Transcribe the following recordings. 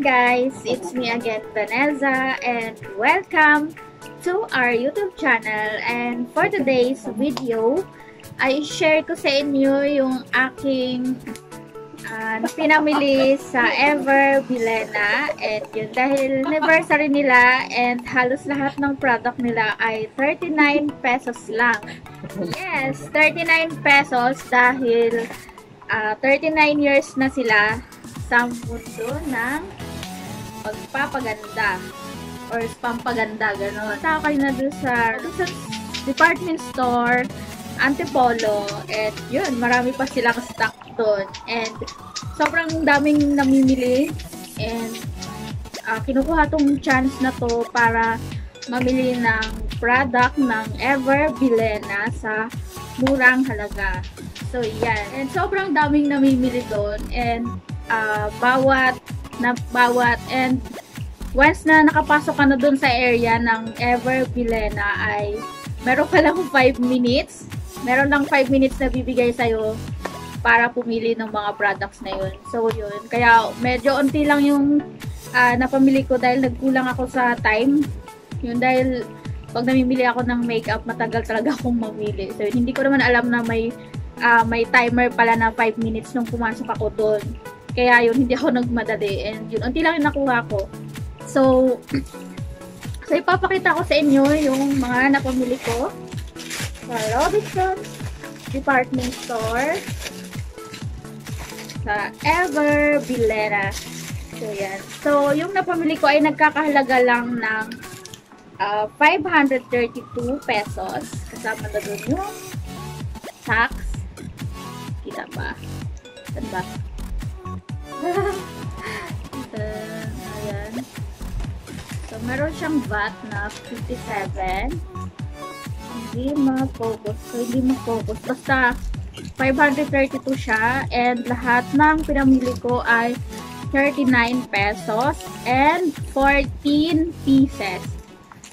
Guys, it's me again Vanessa and welcome to our YouTube channel and for today's video ay share ko sa inyo yung aking uh, pinamili sa Ever Bilena and yun dahil anniversary nila and halos lahat ng product nila ay 39 pesos lang. Yes, 39 pesos dahil uh, 39 years na sila sa mundo ng pagpapaganda or pampaganda, gano'n. Sa kayo na doon sa, sa department store, Antipolo, and yun, marami pa silang stock doon. And sobrang daming namimili and uh, kinukuha tong chance na to para mamili ng product ng Ever Bilena sa murang halaga. So, yan. And sobrang daming namimili doon. And uh, bawat na bawat and once na nakapasok ka na dun sa area ng Ever Bilena ay meron ka lang 5 minutes meron lang 5 minutes na bibigay sa'yo para pumili ng mga products na yun. So, yun. Kaya, medyo unti lang yung uh, napamili ko dahil nagkulang ako sa time. Yun, dahil pag namimili ako ng makeup, matagal talaga akong mamili. So, hindi ko naman alam na may uh, may timer pala na 5 minutes nung pumasok ako doon. Kaya yun, hindi ako nagmadali. And yun, unti lang yung nakuha ko. So, so ipapakita ko sa inyo yung mga napamili ko sa Robinson Department Store sa Ever Bilera. So, yan. So, yung napamili ko ay nagkakahalaga lang ng uh, 532 pesos. Kasama na doon yung tax. Kita ba? Saan ba? Ayan. So, meron siyang VAT na 57. Hindi ma-focus. So, hindi ma-focus. Basta, 532 siya. And lahat ng pinamili ko ay 39 pesos and 14 pieces.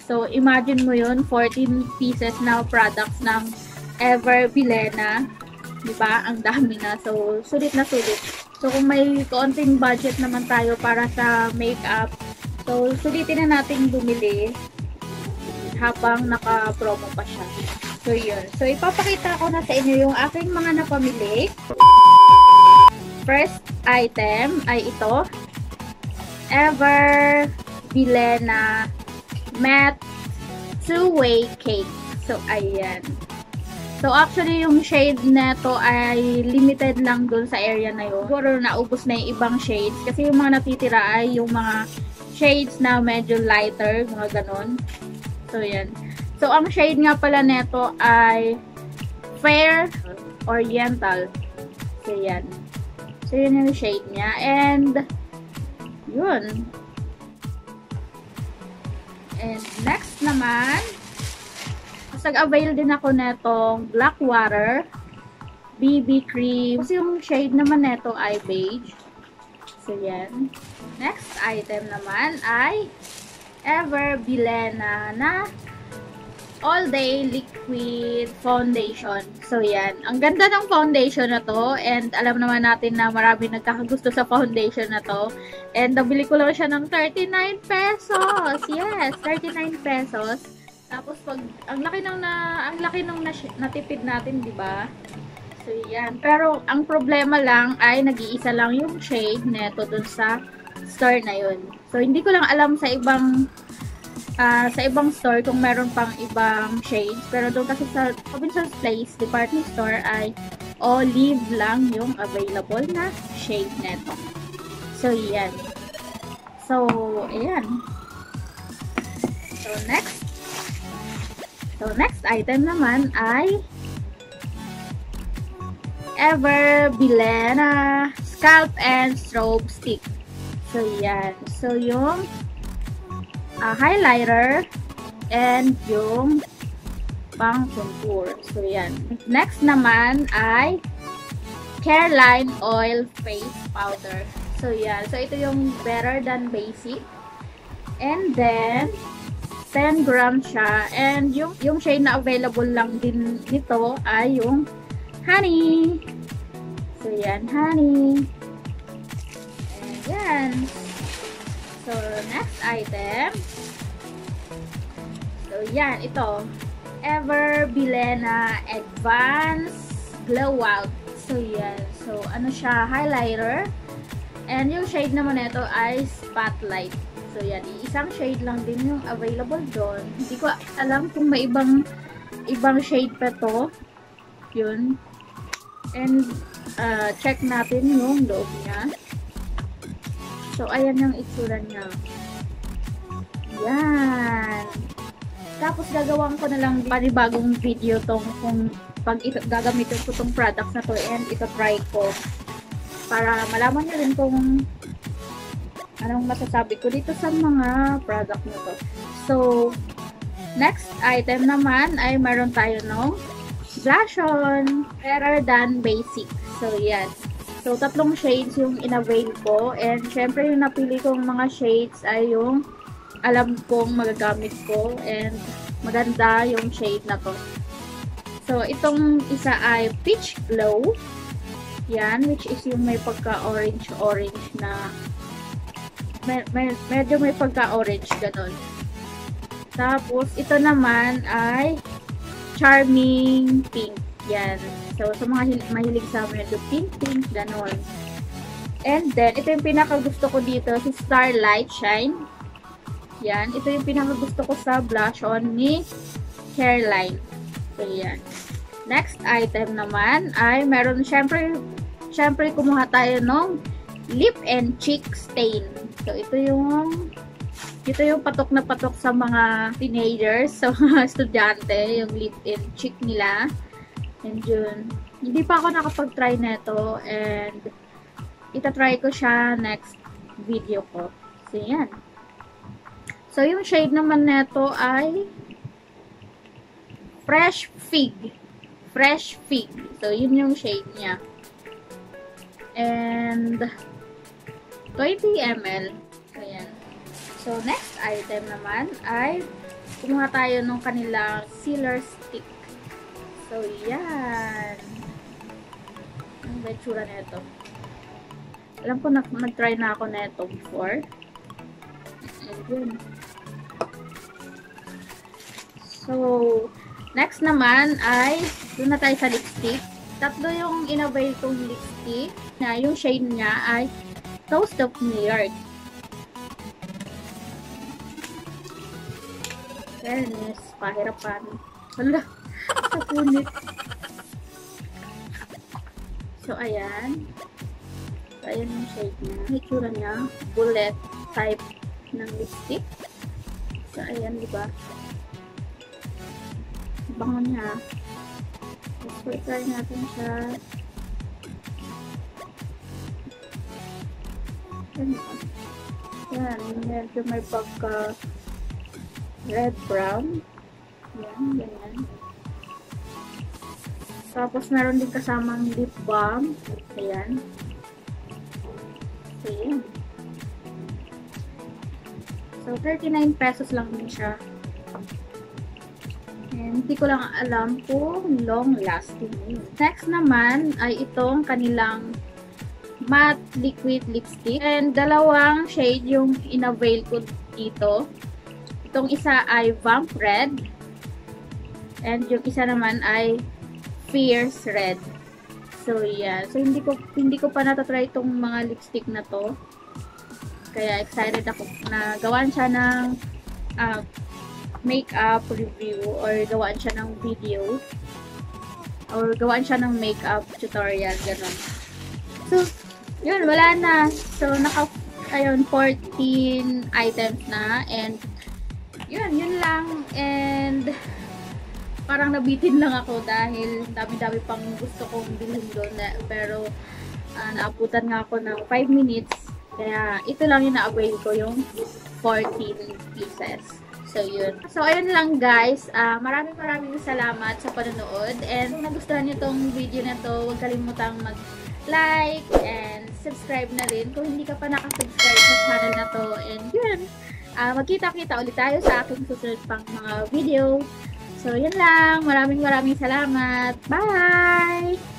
So, imagine mo yun, 14 pieces na products ng Ever Bilena. Diba? Ang dami na. So, sulit na sulit. So, kung may konting budget naman tayo para sa makeup, so, sulitin na natin bumili habang naka-promo pa siya. So, yun. So, ipapakita ko na sa inyo yung aking mga napamili. First item ay ito. Ever Bilena Matte Two-Way Cake. So, ayan. So, actually, yung shade neto ay limited lang dun sa area na yun. Siguro naubos na yung ibang shades. Kasi yung mga natitira ay yung mga shades na medyo lighter, mga ganon. So, yan. So, ang shade nga pala neto ay Fair Oriental. So, yan. So, yun yung shade niya. And, yun. And, next naman, nag-avail din ako netong Blackwater BB Cream. Kasi yung shade naman neto ay beige. So, yan. Next item naman ay Ever Bilena na All Day Liquid Foundation. So, yan. Ang ganda ng foundation na to. And alam naman natin na marami nagkakagusto sa foundation na to. And nabili ko lang siya ng 39 pesos. Yes, 39 pesos. Tapos pag ang laki nang na ang laki na, natipid natin, 'di ba? So yan. Pero ang problema lang ay nag-iisa lang yung shade neto dun sa store na 'yon. So hindi ko lang alam sa ibang uh, sa ibang store kung meron pang ibang shades. Pero doon kasi sa Robinson's Place department store ay olive lang yung available na shade neto. So yan. So ayan. So next So, next item naman ay Ever Bilena Scalp and Strobe Stick. So, yan. So, yung uh, highlighter and yung pang contour. So, yan. Next naman ay Careline Oil Face Powder. So, yan. So, ito yung better than basic. And then, 10 grams siya. And yung, yung shade na available lang din nito ay yung honey. So, yan, honey. And yan. So, next item. So, yan. Ito. Ever Bilena Advanced Glow Out. So, yan. So, ano siya? Highlighter. And yung shade naman nito ay Spotlight. So, yan. Isang shade lang din yung available doon. Hindi ko alam kung may ibang ibang shade pa to. Yun. And, uh, check natin yung loob niya. So, ayan yung itsura niya. Yan. Tapos, gagawin ko na lang panibagong video tong kung pag ito, gagamitin ko tong products na to and ito try ko. Para malaman nyo rin kung anong masasabi ko dito sa mga product na to. So, next item naman ay meron tayo ng blush on better than basic. So, yan. So, tatlong shades yung in-avail ko. And, syempre, yung napili kong mga shades ay yung alam kong magagamit ko. And, maganda yung shade na to. So, itong isa ay Peach Glow. Yan, which is yung may pagka-orange-orange na med med medyo may pagka-orange ganun. Tapos, ito naman ay Charming Pink. Yan. So, sa mga mahilig sa amin, ito pink, pink, ganon. And then, ito yung pinaka-gusto ko dito, si Starlight Shine. Yan. Ito yung pinaka-gusto ko sa blush on ni Hairline. So, yan. Next item naman ay meron, syempre, syempre kumuha tayo ng lip and cheek stain. So, ito yung ito yung patok na patok sa mga teenagers, sa mga estudyante, yung and cheek nila. And yun. Hindi pa ako nakapag-try neto and itatry ko siya next video ko. So, yan. So, yung shade naman neto ay Fresh Fig. Fresh Fig. So, yun yung shade niya. And 20 ml. So, yan. So, next item naman ay kumuha tayo ng kanilang sealer stick. So, yan. Ang betsura nito. Alam ko, nag-try na ako nito before. And yun. So, next naman ay, doon na tayo sa lipstick. Tatlo yung in-avail kong lipstick na yung shade niya ay Toast of New York. Fairness, pahirapan. Hala, sa punit. So, ayan. So, ayan yung shade niya. May tsura niya. Bullet type ng lipstick. So, ayan, di ba? Bango niya. So, try natin siya. Ayan, medyo may pagka red brown. Ayan, ganyan. Tapos, meron din kasamang lip balm. Ayan. Ayan. So, 39 pesos lang din siya. And, hindi ko lang alam kung long lasting yun. Next naman, ay itong kanilang matte liquid lipstick. And, dalawang shade yung in-avail ko dito. Itong isa ay Vamp Red. And, yung isa naman ay Fierce Red. So, yeah. So, hindi ko, hindi ko pa natatry itong mga lipstick na to. Kaya, excited ako na gawaan siya ng uh, makeup review or gawaan siya ng video or gawaan siya ng makeup tutorial, ganun. So, yun, wala na. So, naka, ayun, 14 items na and yun, yun lang and parang nabitin lang ako dahil dami-dami pang gusto kong bilhin doon. Pero, uh, naaputan nga ako ng 5 minutes. Kaya, ito lang yung na-avail ko yung 14 pieces. So, yun. So, ayun lang guys. Uh, maraming maraming salamat sa panonood. And kung nagustuhan niyo tong video na to, huwag kalimutang mag-like and subscribe na rin kung hindi ka pa nakasubscribe sa channel na to. And yun. Uh, magkita-kita ulit tayo sa aking susunod pang mga video. So, yun lang. Maraming maraming salamat. Bye!